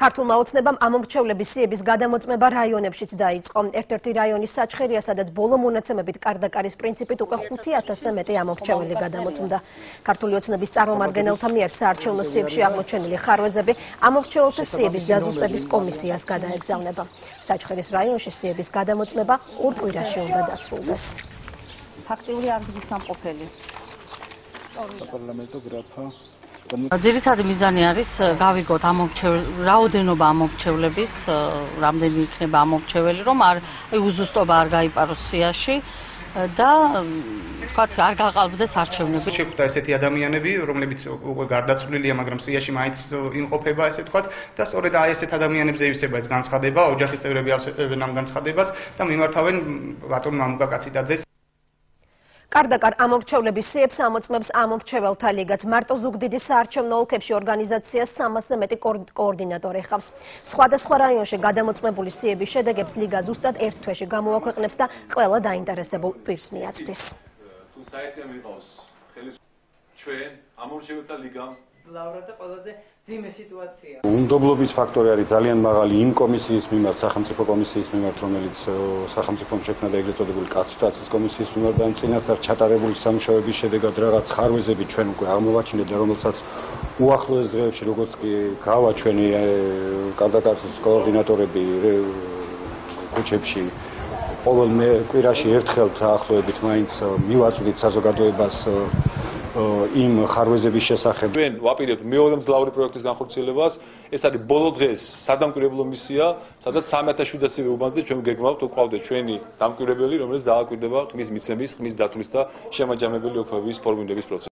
ქართულმა ოცნებამ ამომრჩევლების სიების გადამოწმება რაიონებშიც დაიწყო. ერთ-ერთი რაიონი საჩხერია, სადაც ბოლო მონაცემებით კარდაკარის პრინციპით უკვე 5000-ზე მეტი ამომრჩეველი გადამოწმდა. ქართული ოცნების წარმომადგენელთა მიერ საარჩევნო სიებში აღმოჩენილი ხარვეზები ამომრჩეველთა სიების დაზუსტების კომისიას გადაეგზავნება. საჩხერის რაიონში სიების გადამოწმება ორ კვირაში უნდა დასრულდეს. ფაქტიური აღდგის სამყოფელი. საპარლამენტო გრაფა ძირითადი მიზანი არის გავიგოთ ამომრჩეველ რაოდენობა ამომრჩევლების რამდენი იქნება ამომრჩეველი რომ არ უზუსტობა არ გაიპაროს სიაში და თქვათ არ გაყალბდეს არჩევნები. შეხვდა ესეთი ადამიანები, რომლებიც უკვე გარდაცვლილია, მაგრამ სიაში მაინც იმყოფება, ესე თქვათ, და სწორედ აი ესეთ ადამიანებზე ივსება ეს განცხადება, ოჯახის წევრები ავსებენ ამ განცხადებას და მიმართავენ ბატონ მამუკა კაციდაძეს. კარდაკარ ამორჩევლების სიებს ამოწმებს ამორჩეველთა ლიგაც. მარტო ზუგდიდის საარჩევნო ოლქებში ორგანიზაციას 300-ზე მეტი კოორდინატორი ხავს. სხვადასხვა რაიონში გადამოწმებული სიების შედეგებს ლიგა ზუსტად ერთ თვეში გამოაქვეყნებს და ყველა დაინტერესებულ პირს მიაწვდის. თუ საერთოდ მიყავს ხელის ჩვენ ამორჩეველთა ლიგამ ლავრა და ყველაზე ძიმე სიტუაცია. უნდობლობის ფაქტორი არის ძალიან მაღალი იმ კომისიის მიმართ, სახელმწიფო კომისიის მიმართ, რომელიც სახელმწიფომ შექმნა და ეგრეთ წოდებული კაცთაცის კომისიის მიმართ და წინასწარ ჩატარებული სამუშაოების შედეგად რაღაც ხარვეზები ჩვენ უკვე აღმოვაჩინეთ და რომელსაც უახლოეს დღეებში როგორც კი გავა ჩვენი კანდიდატის კოორდინატორები კუჩებში ყოველ კვირაში ერთხელ დაახლოებით მაინც მივაწვდით საზოგადოებას იმ ხარვეზების შესახებ. ჩვენ ვაპირებთ მეორე მძლავრი პროექტის განხორციელებას. ეს არის ბოლო დღეს სადამკვირვებლო მისია, სადაც 3700-ზე უბანზე ჩვენ გეგმავთ უყავდე ჩვენი დამკვირვებელი, რომელიც დააკვირდება ყმის მიცემის, ყმის დათვლის და შემაჯამებელი ოქროვის ფორმირების პროცესს.